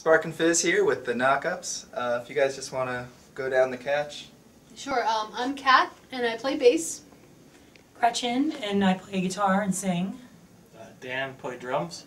Spark and Fizz here with the Knock Ups. Uh, if you guys just want to go down the catch. Sure. Um, I'm Kat, and I play bass. Gretchen, and I play guitar and sing. Uh, Dan, play drums.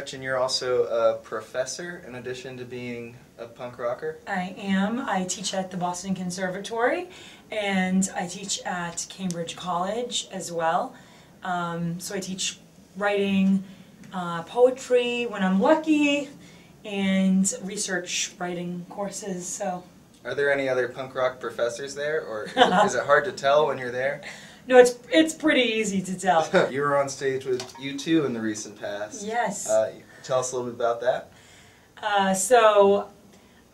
Gretchen, you're also a professor in addition to being a punk rocker. I am. I teach at the Boston Conservatory, and I teach at Cambridge College as well. Um, so I teach writing, uh, poetry when I'm lucky, and research writing courses. So Are there any other punk rock professors there, or is it, is it hard to tell when you're there? no, it's it's pretty easy to tell. you were on stage with U2 in the recent past. Yes. Uh, tell us a little bit about that. Uh, so,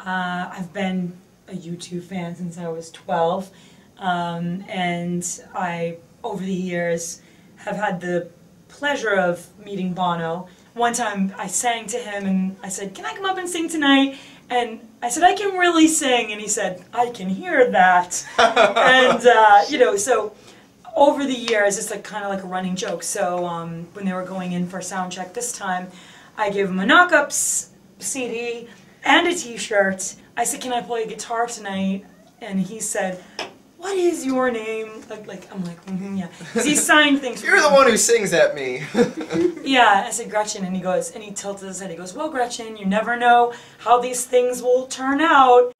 uh, I've been a U2 fan since I was 12, um, and I, over the years, have had the pleasure of meeting Bono. One time I sang to him and I said, Can I come up and sing tonight? And I said, I can really sing. And he said, I can hear that. and, uh, you know, so over the years, it's like kind of like a running joke. So um, when they were going in for sound check this time, I gave him a Knock Ups CD and a T-shirt. I said, "Can I play guitar tonight?" And he said, "What is your name?" Like, like I'm like, mm-hmm, yeah, 'Cause he signed things. You're the one who sings at me. Yeah, I said Gretchen, and he goes, and he tilts his head. He goes, "Well, Gretchen, you never know how these things will turn out."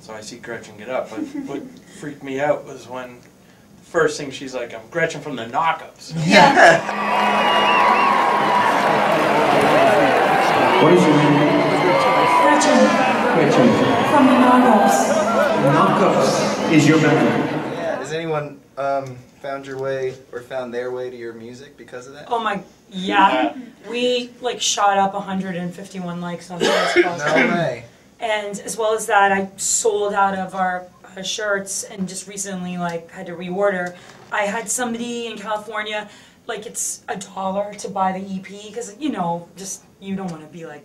So I see Gretchen get up. But what freaked me out was when the first thing she's like, I'm Gretchen from the Knock Ups. What is your name? Gretchen Gretchen. from the Knock Ups. Knockups is your band. yeah. Has anyone um, found your way or found their way to your music because of that? Oh my, yeah. We like shot up 151 likes on Facebook. No way. And as well as that, I sold out of our uh, shirts and just recently like had to reorder. I had somebody in California, like it's a dollar to buy the EP because you know, just you don't want to be like,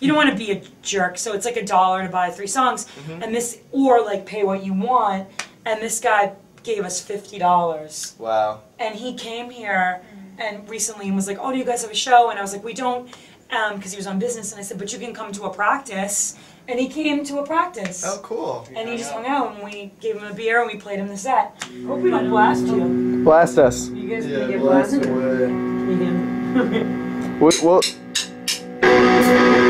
you don't want to be a jerk. So it's like a dollar to buy three songs, and this or like pay what you want. And this guy gave us fifty dollars Wow. and he came here and recently and was like, "Oh, do you guys have a show?" And I was like, "We don't," because he was on business. And I said, "But you can come to a practice." And he came to a practice. Oh, cool. And he just hung out, and we gave him a beer, and we played him the set. Hope we don't blast you. Blast us. You guys Yeah, gonna get blast blasted? away. Vegan. What? Well, I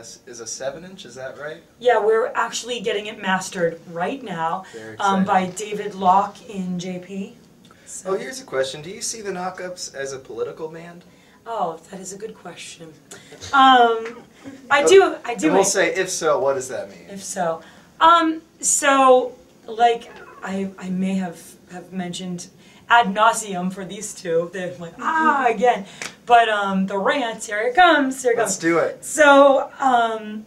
is is a seven inch. Is that right? Yeah, we're actually getting it mastered right now um, by David Locke in JP. So- Oh, here's a question. Do you see the Knockups as a political band? Oh, that is a good question. Um, I do. I do. And we'll make- say, if so, what does that mean? If so, um, so like I I may have have mentioned ad nauseum for these two. They're like ah again, but um, the rant here it comes. Here it Let's comes. do it. So um,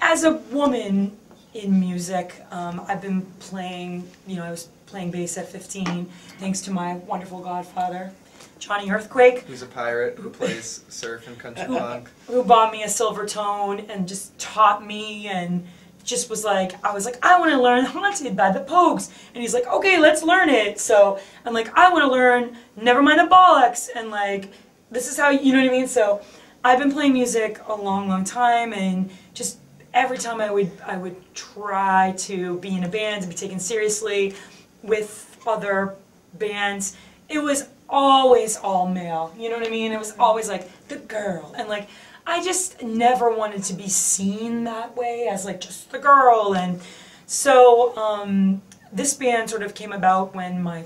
as a woman in music, um, I've been playing. You know, I was playing bass at 15, thanks to my wonderful godfather, Johnny Earthquake Who's a pirate who plays surf and country punk? who bought me a Silvertone and just taught me and just was like I was like I want to learn Haunted by the Pogues. And he's like okay let's learn it. So I'm like I want to learn Nevermind the Bollocks. And like this is how you know what I mean? So I've been playing music a long long time. And just every time I would I would try to be in a band and be taken seriously with other bands it was always all male. You know what I mean? It was always like the girl. And like I just never wanted to be seen that way as like just the girl and so um, this band sort of came about when my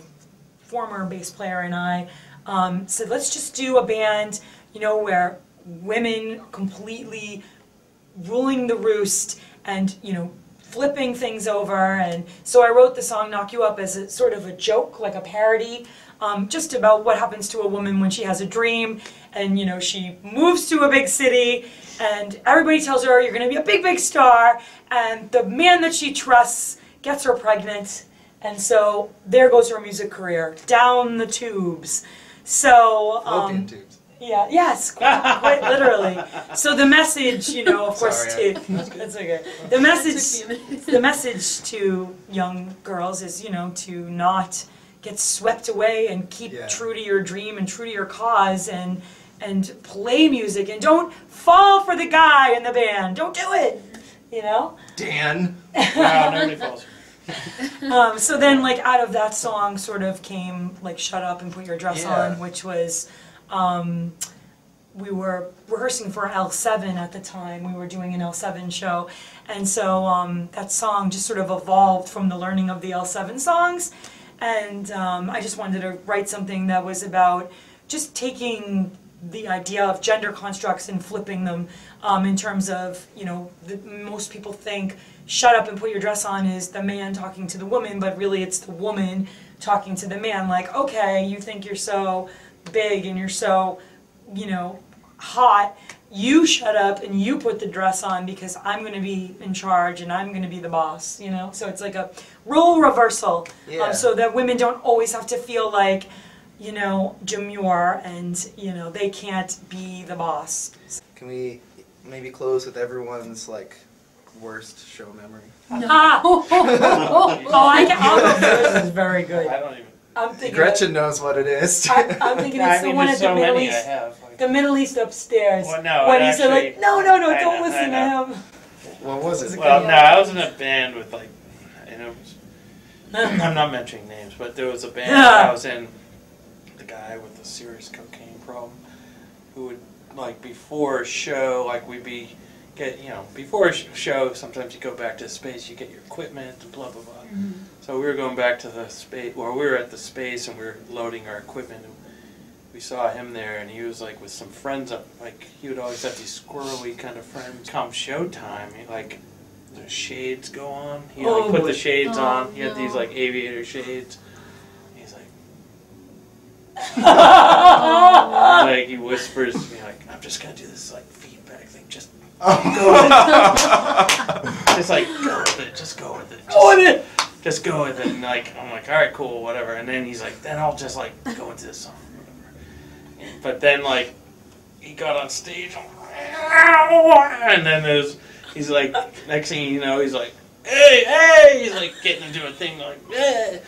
former bass player and I um, said let's just do a band you know where women completely ruling the roost and you know flipping things over and so i wrote the song knock you up as a sort of a joke like a parody um, just about what happens to a woman when she has a dream and you know she moves to a big city and everybody tells her you're going to be a big big star and the man that she trusts gets her pregnant and so there goes her music career down the tubes so um, tubes. Yeah, yes, quite, quite literally. So the message, you know, of course, Sorry, to that's okay. The message, me a minute. the message to young girls is, you know, to not get swept away and keep Yeah. true to your dream and true to your cause and and play music and don't fall for the guy in the band. Don't do it. You know. Dan. Wow, nobody falls. Um, so then, like, out of that song, sort of came like "Shut Up and Put Your Dress Yeah. On," which was, um, we were rehearsing for L7 at the time. We were doing an L7 show, and so um, that song just sort of evolved from the learning of the L7 songs, and um, I just wanted to write something that was about just taking the idea of gender constructs and flipping them um, in terms of you know the, most people think shut up and put your dress on is the man talking to the woman but really it's the woman talking to the man. Like okay you think you're so big and you're so you know hot you shut up and you put the dress on because i'm going to be in charge and i'm going to be the boss you know so it's like a role reversal Yeah. um, so that women don't always have to feel like you know demure and you know they can't be the boss Can we maybe close with everyone's like worst show memory? ah oh i can i'll go first this is very good I don't even. I'm thinking Gretchen knows what it is. I, i'm thinking I it's the mean, one at so the middle east have. Like, the middle east upstairs Well, no, when it he said like no no no I don't know, listen to him what was it? well, no, I was in a band with like, and it was. I'm not mentioning names, but there was a band that I was in. The guy with the serious cocaine problem, who would like before a show, like we'd be get you know before a show. Sometimes you go back to the space, you get your equipment, and blah blah blah. Mm-hmm. So we were going back to the space, well, we were at the space and we were loading our equipment. And we saw him there, and he was like with some friends up. Like he would always have these squirrely kind of friends. Come showtime, he like the shades go on. He like Oh, put the oh, shades Oh, on. He had these like aviator shades. He's like, Oh, like he whispers to me like, "I'm just gonna do this like feedback thing. Just, just like go with it. Just go with it. Just, Go with it. just go with it. And like, I'm like, all right, cool, whatever. And then he's like, then I'll just like go into this song, whatever. But then like, he got on stage, and then there's, he's like, next thing you know, he's like, hey, hey, he's like getting into a thing like, eh.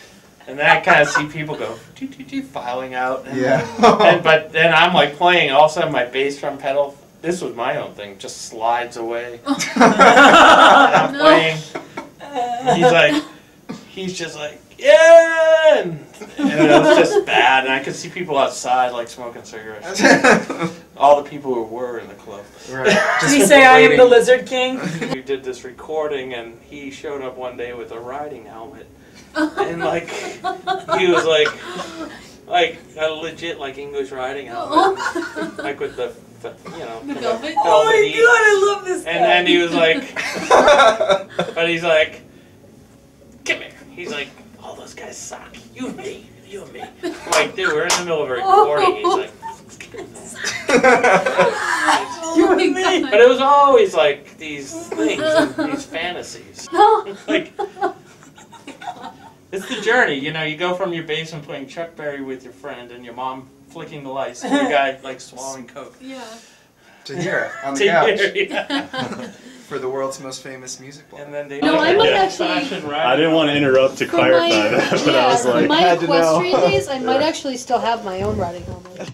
And then I kind of see people go, doo, doo, doo, filing out. And, Yeah. and but then I'm like playing, all of a sudden my bass drum pedal, this was my own thing, just slides away. Oh. and I'm No. playing. He's like, he's just like, yeah, and, and it was just bad. And I could see people outside like smoking cigarettes. all the people who were in the club. Right. Did he say I am the. Lizard King? we did this recording, and he showed up one day with a riding helmet, and like he was like like a legit like English riding helmet, oh. like with the, the you know The the velvet? Oh my god, I love this guy. And then he was like, but he's like, come here. He's like, all those guys suck. You and me, you and me. I'm like, dude, we're in the middle of a recording. He's like, Oh my god. but it was always like these things, these fantasies. Like, it's the journey. You know, you go from your basement playing Chuck Berry with your friend and your mom flicking the lights, and the guy like swallowing coke. Yeah. to hear it on the couch hear- yeah. for the world's most famous music blog. And then they No, I might Yeah. actually. I didn't want to interrupt to clarify my, that, but yeah, I was like, my had to know. equestrian days, I might actually still have my own riding helmet.